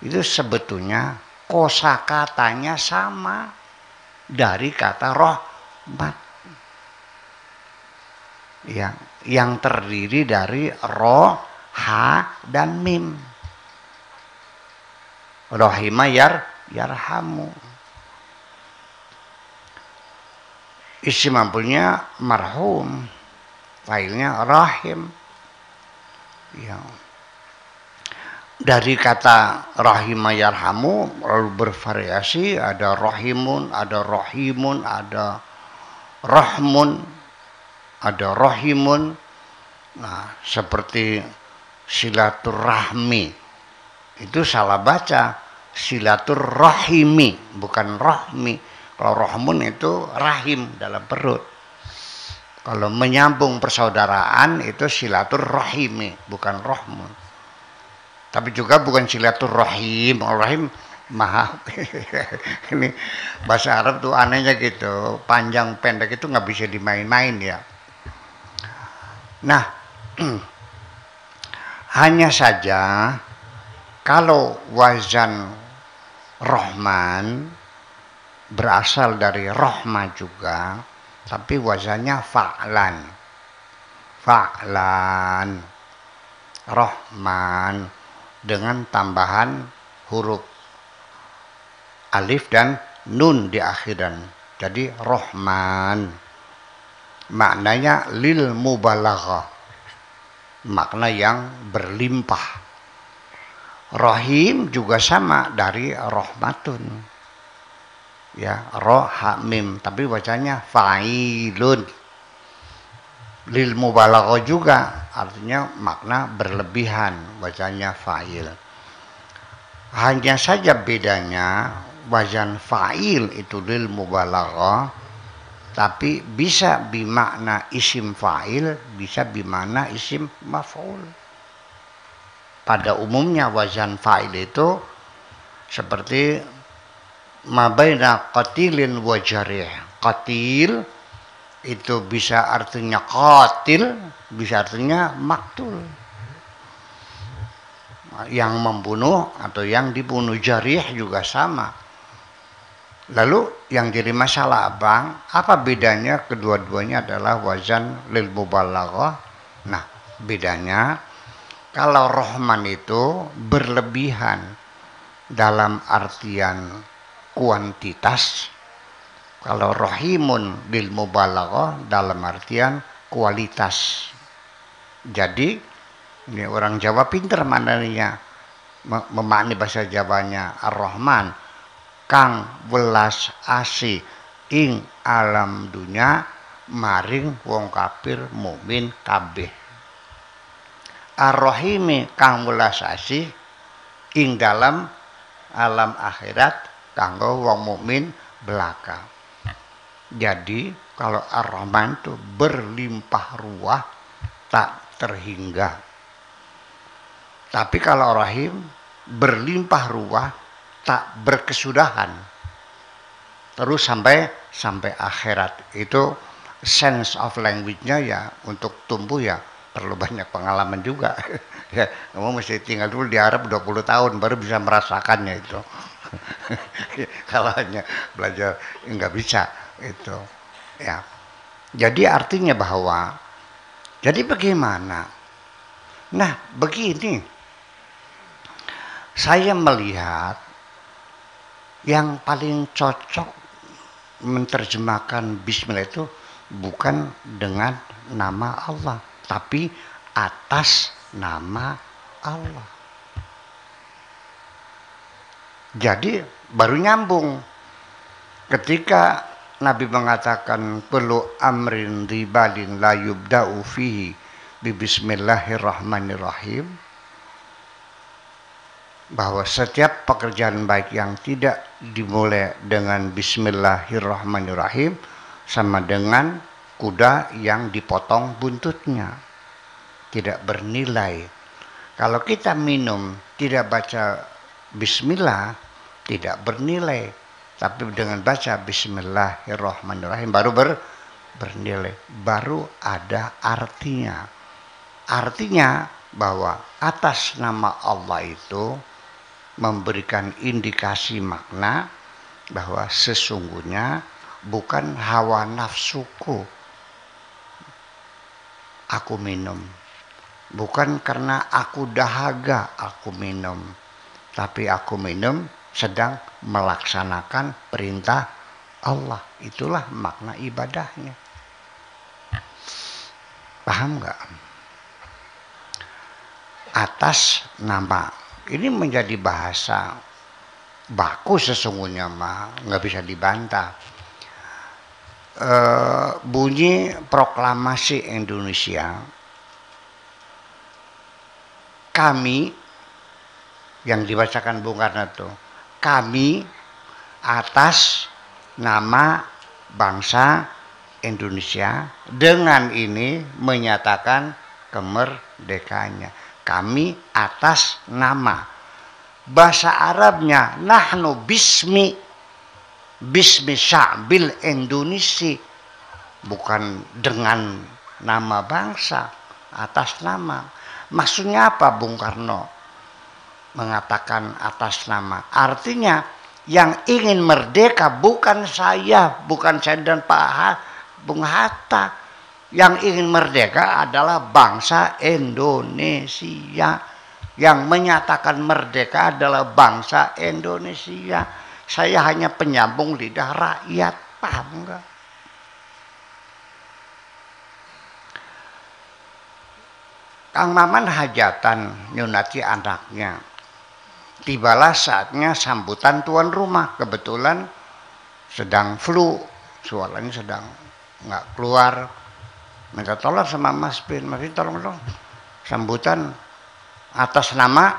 itu sebetulnya kosakatanya sama dari kata rahmat yang yang terdiri dari roh, ha dan mim. Rohima yar yarhamu. Isi mampunya marhum. Failnya rahim. Ya dari kata rahimah yarhamu lalu bervariasi ada rahimun ada rahimun ada rahmun ada rahimun nah seperti silaturahmi itu salah baca silaturahimi bukan rahmi Kalau rohmun itu rahim dalam perut. Kalau menyambung persaudaraan itu silaturrahimi, bukan rohmun. Tapi juga bukan silaturrahim. Rahim maaf. <laughs> Ini bahasa Arab tuh anehnya gitu. Panjang pendek itu nggak bisa dimain-main ya. Nah, <clears throat> hanya saja kalau wazan rohman berasal dari rohma juga, tapi wazannya fa'lan. Fa'lan. Rohman dengan tambahan huruf alif dan nun di akhiran. Jadi rohman. Maknanya lil mubalaghah. Makna yang berlimpah. Rohim juga sama dari rohmatun. Ya, roh hamim, tapi bacanya fa'ilun lil mubalaghah juga. Artinya makna berlebihan bacanya fa'il. Hanya saja bedanya wazan fa'il itu lil mubalaghah tapi bisa bimakna isim fa'il bisa bimakna isim maf'ul. Pada umumnya wazan fa'il itu seperti mabaina qatilin wa jarih. Qatil itu bisa artinya qatil, bisa artinya maktul. Yang membunuh atau yang dibunuh jarih juga sama. Lalu yang jadi masalah abang, apa bedanya kedua-duanya adalah wazan lil mubalaghah. Nah, bedanya kalau rohman itu berlebihan dalam artian kuantitas kalau rohimun bil mubalaghah dalam artian kualitas. Jadi ini orang Jawa pinter mananya memaknai bahasa Jawanya Ar-Rahman kang welas asi ing alam dunia maring wong kafir mukmin kabeh. Ar-Rahimi kang welas asi ing dalam alam akhirat kanggo wong mukmin belaka. Jadi kalau Ar-Rahman itu berlimpah ruah tak terhingga. Tapi kalau Rahim berlimpah ruah tak berkesudahan. Terus sampai sampai akhirat itu sense of language-nya ya untuk tumbuh ya perlu banyak pengalaman juga. <laughs> ya, kamu mesti tinggal dulu di Arab 20 tahun baru bisa merasakannya itu. <laughs> kalau hanya belajar nggak bisa itu ya. Jadi artinya bahwa jadi bagaimana? Nah begini. Saya melihat yang paling cocok menerjemahkan bismillah itu bukan dengan nama Allah tapi atas nama Allah. Jadi baru nyambung. Ketika Nabi mengatakan perlu amrin ribalin la yubda'u fihi bi bismillahirrahmanirrahim. Bahwa setiap pekerjaan baik yang tidak dimulai dengan bismillahirrahmanirrahim sama dengan kuda yang dipotong buntutnya. Tidak bernilai. Kalau kita minum tidak baca bismillah tidak bernilai tapi dengan baca Bismillahirrahmanirrahim baru ber, bernilai, baru ada artinya. Artinya bahwa atas nama Allah itu memberikan indikasi makna bahwa sesungguhnya bukan hawa nafsuku aku minum. Bukan karena aku dahaga aku minum. Tapi aku minum sedang melaksanakan perintah Allah. Itulah makna ibadahnya. Paham nggak? Atas nama. Ini menjadi bahasa baku sesungguhnya mah nggak bisa dibantah. E, bunyi proklamasi Indonesia kami yang dibacakan Bung Karno itu kami atas nama bangsa Indonesia dengan ini menyatakan kemerdekaannya. Kami atas nama bahasa Arabnya nahnu bismi bismi sya'bil Indonesia bukan dengan nama bangsa atas nama maksudnya apa Bung Karno mengatakan atas nama. Artinya yang ingin merdeka bukan saya, bukan saya dan Pak Bung Hatta. Yang ingin merdeka adalah bangsa Indonesia. Yang menyatakan merdeka adalah bangsa Indonesia. Saya hanya penyambung lidah rakyat, paham enggak? Kang Maman hajatan nyunati anaknya tibalah saatnya sambutan tuan rumah. Kebetulan sedang flu, suaranya sedang nggak keluar. Minta tolong sama Mas Bin, Mas Bin tolong dong sambutan atas nama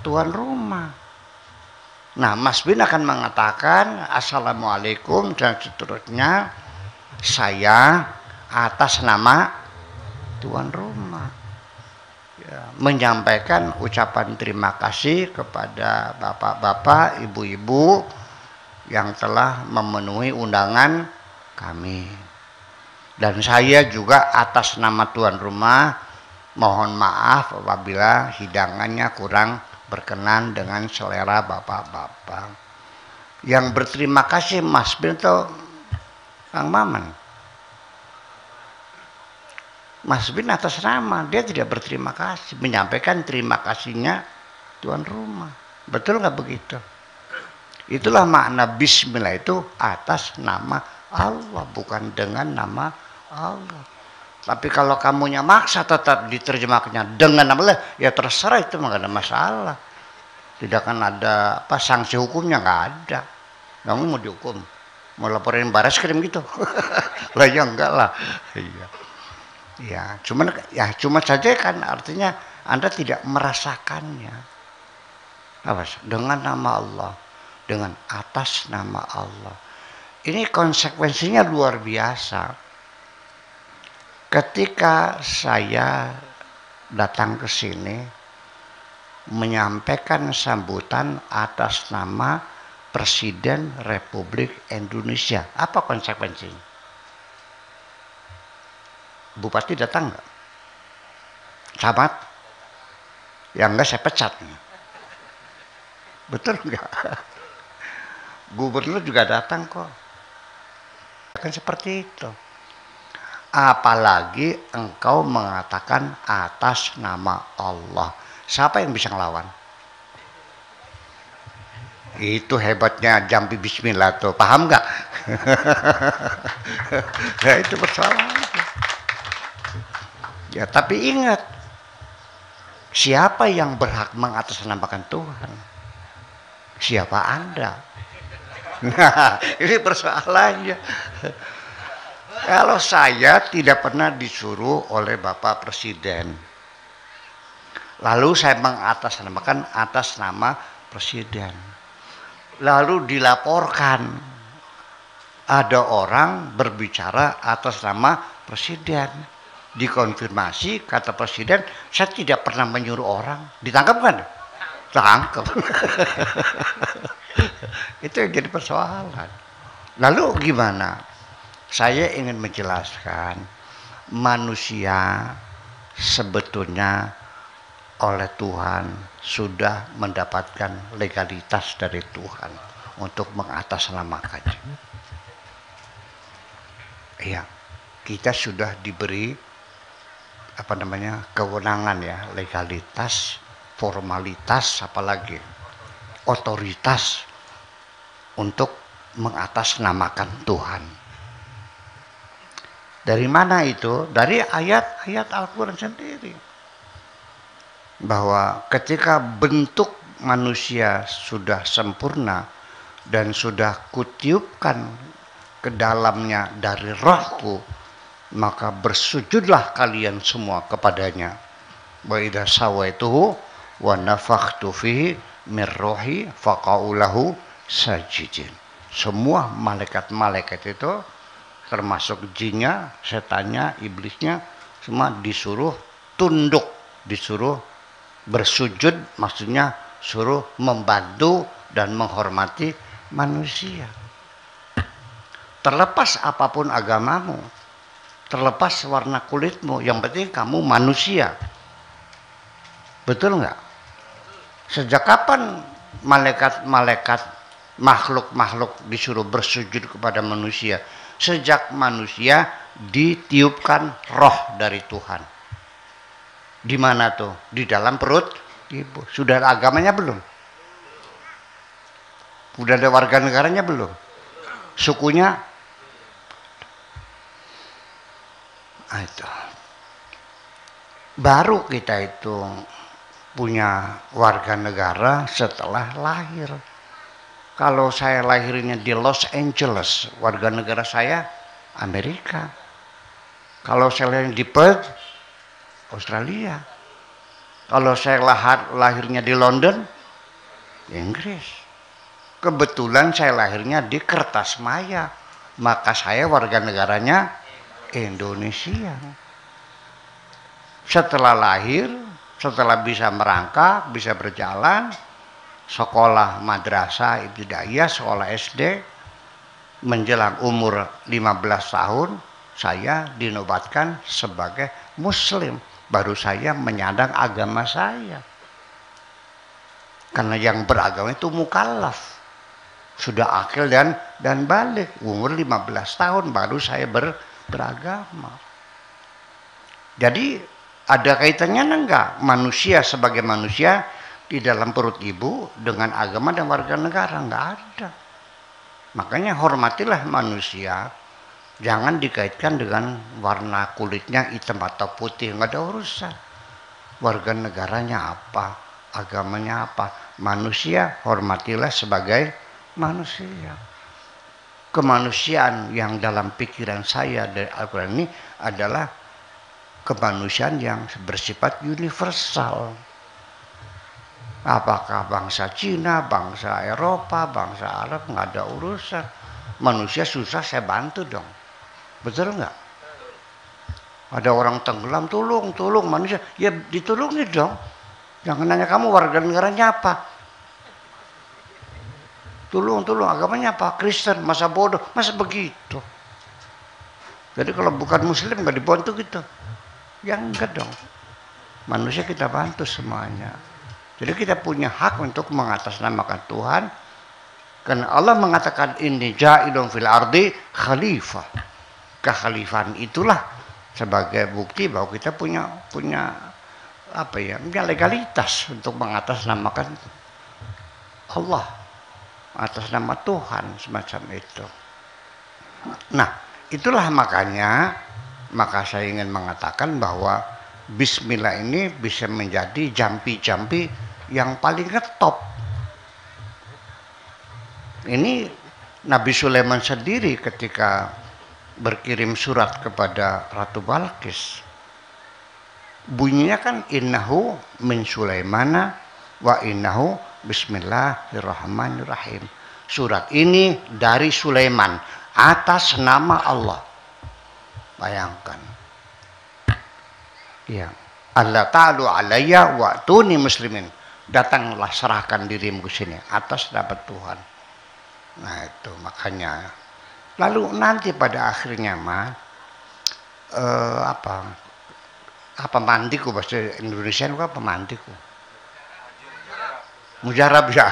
tuan rumah. Nah, Mas Bin akan mengatakan Assalamualaikum dan seterusnya saya atas nama tuan rumah menyampaikan ucapan terima kasih kepada bapak-bapak, ibu-ibu yang telah memenuhi undangan kami. Dan saya juga atas nama tuan rumah mohon maaf apabila hidangannya kurang berkenan dengan selera bapak-bapak. Yang berterima kasih Mas Binto Kang Maman. Mas Bin atas nama dia tidak berterima kasih menyampaikan terima kasihnya tuan rumah. Betul nggak begitu? Itulah makna Bismillah itu atas nama Allah bukan dengan nama Allah. Tapi kalau kamunya maksa tetap diterjemahkannya dengan nama Allah ya terserah itu nggak ada masalah. Tidak akan ada apa sanksi hukumnya nggak ada. Kamu mau dihukum mau laporin baris krim gitu? <laughs> Lah ya enggak lah. Iya Ya, cuman ya cuma saja kan artinya Anda tidak merasakannya. Apa? Dengan nama Allah, dengan atas nama Allah. Ini konsekuensinya luar biasa. Ketika saya datang ke sini menyampaikan sambutan atas nama Presiden Republik Indonesia. Apa konsekuensinya? Bupati datang nggak? Camat? Ya enggak saya pecat. Betul enggak? Gubernur juga datang kok. Kan seperti itu. Apalagi engkau mengatakan atas nama Allah. Siapa yang bisa ngelawan? Itu hebatnya jampi bismillah tuh. Paham nggak? nah <laughs> itu persoalan. Ya, tapi ingat siapa yang berhak mengatasnamakan Tuhan? Siapa Anda? Nah, <laughs> ini persoalannya. Kalau saya tidak pernah disuruh oleh Bapak Presiden, lalu saya mengatasnamakan atas nama Presiden, lalu dilaporkan ada orang berbicara atas nama Presiden dikonfirmasi kata presiden saya tidak pernah menyuruh orang. Ditangkap kan tangkap <laughs> itu yang jadi persoalan. Lalu gimana? Saya ingin menjelaskan manusia sebetulnya oleh Tuhan sudah mendapatkan legalitas dari Tuhan untuk mengatasnamakannya. Iya, kita sudah diberi apa namanya kewenangan ya legalitas formalitas apalagi otoritas untuk mengatasnamakan Tuhan. Dari mana itu? Dari ayat-ayat Al-Quran sendiri. Bahwa ketika bentuk manusia sudah sempurna dan sudah kutiupkan ke dalamnya dari rohku maka bersujudlah kalian semua kepadanya wa idza sawaituhu wa nafakhtu fihi min ruhi faqaulahu sajidin semua malaikat-malaikat itu termasuk jinnya, setannya, iblisnya semua disuruh tunduk, disuruh bersujud maksudnya suruh membantu dan menghormati manusia. Terlepas apa pun agamamu, terlepas warna kulitmu, yang penting kamu manusia. Betul nggak? Sejak kapan malaikat-malaikat makhluk-makhluk disuruh bersujud kepada manusia? Sejak manusia ditiupkan roh dari Tuhan. Di mana tuh? Di dalam perut ibu. Sudah agamanya belum? Sudah ada warga negaranya belum? Sukunya? Itu. Baru kita itu punya warga negara setelah lahir. Kalau saya lahirnya di Los Angeles, warga negara saya Amerika. Kalau saya lahir di Perth, Australia. Kalau saya lahir, lahirnya di London, Inggris. Kebetulan saya lahirnya di Kertas Maya, maka saya warga negaranya Indonesia. Setelah lahir, setelah bisa merangkak, bisa berjalan, sekolah madrasah ibtidaiyah, sekolah SD, menjelang umur 15 tahun, saya dinobatkan sebagai muslim. Baru saya menyandang agama saya. Karena yang beragama itu mukallaf. Sudah akil dan dan balik. Umur 15 tahun baru saya ber, beragama. Jadi ada kaitannya enggak manusia sebagai manusia di dalam perut ibu dengan agama dan warga negara enggak ada. Makanya hormatilah manusia. Jangan dikaitkan dengan warna kulitnya hitam atau putih, enggak ada urusan. Warga negaranya apa, agamanya apa, manusia hormatilah sebagai manusia. Kemanusiaan yang dalam pikiran saya dari Al-Quran ini adalah kemanusiaan yang bersifat universal. Apakah bangsa Cina, bangsa Eropa, bangsa Arab nggak ada urusan. Manusia susah saya bantu dong. Betul nggak? Ada orang tenggelam, tolong, tolong manusia. Ya ditolongi dong. Jangan nanya kamu warga negaranya apa. Tolong, tolong agamanya apa? Kristen, masa bodoh, masa begitu. Jadi kalau bukan muslim nggak dibantu gitu. Ya enggak dong. Manusia kita bantu semuanya. Jadi kita punya hak untuk mengatasnamakan Tuhan. Karena Allah mengatakan ini ja'ilun fil ardi khalifah. Kekhalifahan itulah sebagai bukti bahwa kita punya punya apa ya, punya legalitas untuk mengatasnamakan Allah atas nama Tuhan semacam itu. Nah, itulah makanya maka saya ingin mengatakan bahwa bismillah ini bisa menjadi jampi-jampi yang paling ngetop. Ini Nabi Sulaiman sendiri ketika berkirim surat kepada Ratu Balkis. Bunyinya kan innahu min Sulaimana wa innahu bismillahirrahmanirrahim. Surat ini dari Sulaiman atas nama Allah. Bayangkan. Ya. Allah ta'alu alayya wa tuni muslimin. Datanglah serahkan dirimu ke sini. Atas dapat Tuhan. Nah itu makanya. Lalu nanti pada akhirnya mah eh, apa apa mandiku bahasa Indonesia apa mandiku mujarab ya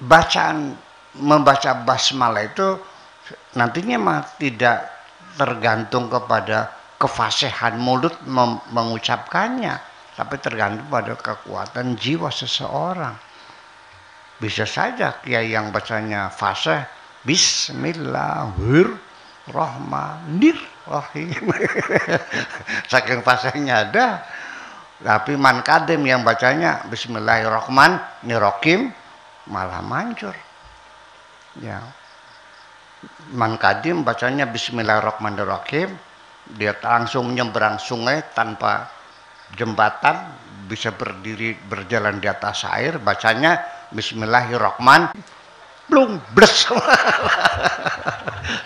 bacaan membaca basmalah itu nantinya mah tidak tergantung kepada kefasihan mulut mengucapkannya, tapi tergantung pada kekuatan jiwa seseorang. Bisa saja kiai yang bacanya fasih Bismillahirrahmanirrahim. <laughs> Saking fasihnya ada. Tapi man kadem yang bacanya Bismillahirrahmanirrahim malah mancur. Ya, Man Kadim bacanya Bismillahirrahmanirrahim dia langsung menyeberang sungai tanpa jembatan bisa berdiri berjalan di atas air bacanya Bismillahirrahmanirrahim blung bles. <laughs>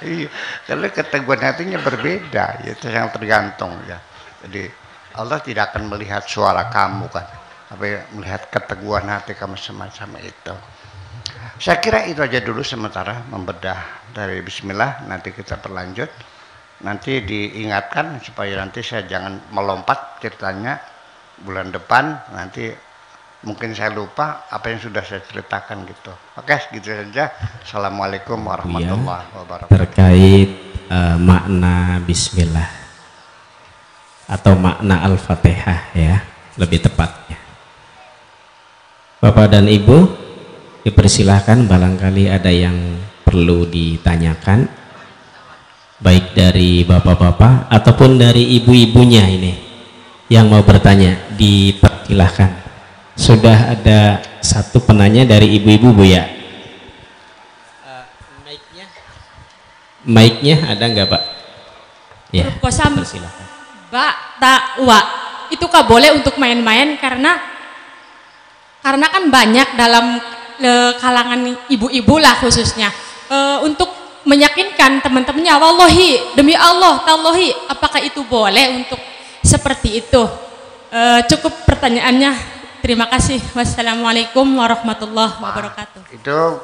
Iya. Karena keteguhan hatinya berbeda ya, itu yang tergantung ya. Jadi Allah tidak akan melihat suara kamu kan? Tapi melihat keteguhan hati kamu semacam itu. Saya kira itu aja dulu sementara membedah dari Bismillah. Nanti kita berlanjut. Nanti diingatkan supaya nanti saya jangan melompat ceritanya bulan depan. Nanti mungkin saya lupa apa yang sudah saya ceritakan gitu. Oke, gitu saja. Assalamualaikum warahmatullahi ya, wabarakatuh. Terkait uh, makna bismillah atau makna Al-Fatihah ya, lebih tepatnya. Bapak dan Ibu, dipersilahkan barangkali ada yang perlu ditanyakan. Baik dari bapak-bapak ataupun dari ibu-ibunya ini yang mau bertanya dipersilahkan. Sudah ada satu penanya dari ibu-ibu bu ya? Uh, mic-nya? Mic-nya ada nggak pak? Ya persilahkan Mbak takwa itu kah boleh untuk main-main karena karena kan banyak dalam le, kalangan ibu-ibu lah khususnya e, untuk meyakinkan teman-temannya wallahi demi Allah tallahi apakah itu boleh untuk seperti itu e, cukup pertanyaannya Terima kasih. Wassalamualaikum warahmatullahi wabarakatuh. Itu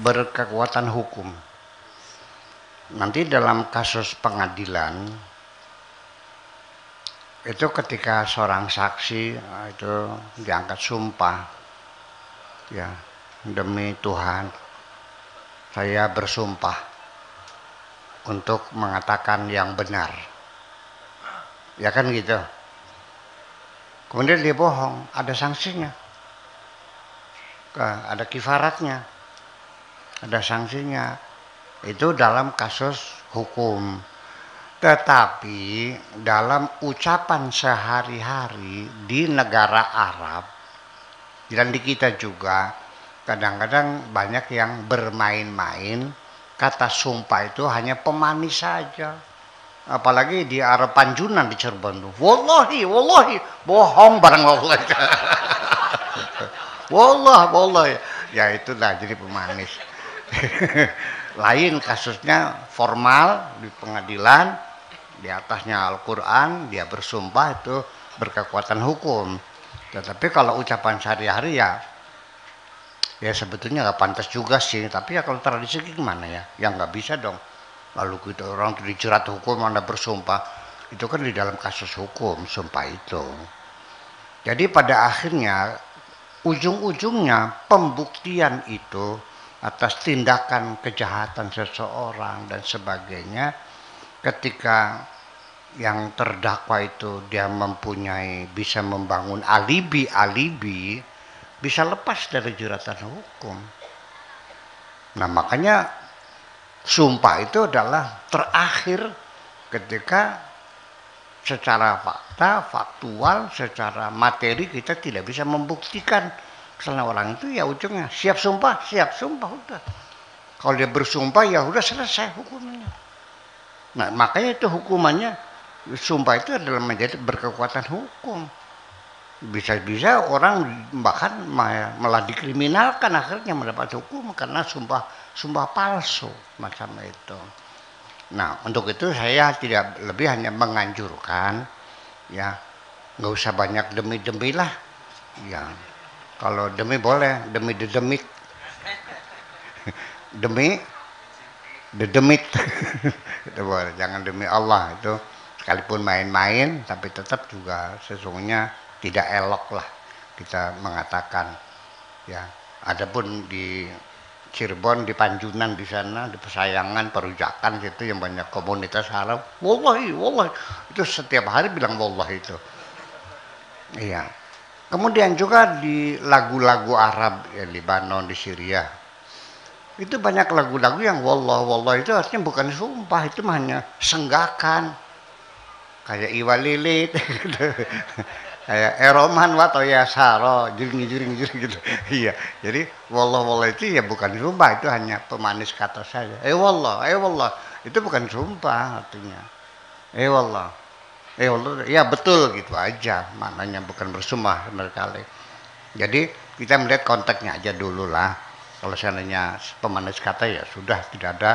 berkekuatan hukum. Nanti dalam kasus pengadilan itu ketika seorang saksi nah, itu diangkat sumpah ya demi Tuhan saya bersumpah untuk mengatakan yang benar ya kan gitu Kemudian dia bohong, ada sanksinya. Ada kifaratnya. Ada sanksinya. Itu dalam kasus hukum. Tetapi dalam ucapan sehari-hari di negara Arab dan di kita juga kadang-kadang banyak yang bermain-main kata sumpah itu hanya pemanis saja apalagi di arah Panjunan di Cirebon tuh. Wallahi, wallahi, bohong barang wallahi. <laughs> wallah, wallahi. Ya itulah jadi pemanis. <laughs> Lain kasusnya formal di pengadilan, di atasnya Al-Quran, dia bersumpah itu berkekuatan hukum. Tetapi kalau ucapan sehari-hari ya, ya sebetulnya nggak pantas juga sih. Tapi ya kalau tradisi gimana ya? Yang nggak bisa dong lalu kita orang dijerat hukum anda bersumpah itu kan di dalam kasus hukum sumpah itu jadi pada akhirnya ujung-ujungnya pembuktian itu atas tindakan kejahatan seseorang dan sebagainya ketika yang terdakwa itu dia mempunyai bisa membangun alibi-alibi bisa lepas dari jeratan hukum. Nah makanya Sumpah itu adalah terakhir ketika secara fakta, faktual, secara materi kita tidak bisa membuktikan kesalahan orang itu ya ujungnya siap sumpah, siap sumpah udah. Kalau dia bersumpah ya udah selesai hukumnya. Nah makanya itu hukumannya sumpah itu adalah menjadi berkekuatan hukum. Bisa-bisa orang bahkan malah dikriminalkan akhirnya mendapat hukum karena sumpah sumpah palsu macam itu. Nah, untuk itu saya tidak lebih hanya menganjurkan ya nggak usah banyak demi-demi lah. Ya, kalau demi boleh, demi dedemit. <laughs> demi dedemit. <laughs> itu boleh, jangan demi Allah. Itu sekalipun main-main tapi tetap juga sesungguhnya tidak elok lah kita mengatakan. Ya adapun di Cirebon di Panjunan di sana di Pesayangan Perujakan gitu yang banyak komunitas Arab wallahi wallahi. Itu setiap hari bilang wallahi itu. Iya. Kemudian juga di lagu-lagu Arab ya Libanon di Syria itu banyak lagu-lagu yang wallah wallah itu artinya bukan sumpah itu hanya senggakan. Kayak iwalilit <laughs> kayak eroman wato ya saro jering jering jering gitu. Iya jadi wallah wallah itu ya bukan sumpah itu hanya pemanis kata saja. Eh wallah eh wallah itu bukan sumpah artinya. Eh wallah eh wallah ya betul gitu aja maknanya bukan bersumpah berkali jadi kita melihat konteksnya aja dulu lah kalau seandainya pemanis kata ya sudah tidak ada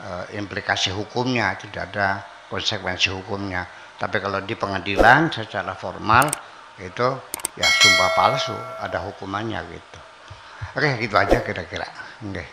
uh, implikasi hukumnya tidak ada konsekuensi hukumnya. Tapi kalau di pengadilan secara formal itu ya sumpah palsu ada hukumannya gitu. Oke gitu aja kira-kira. Okay.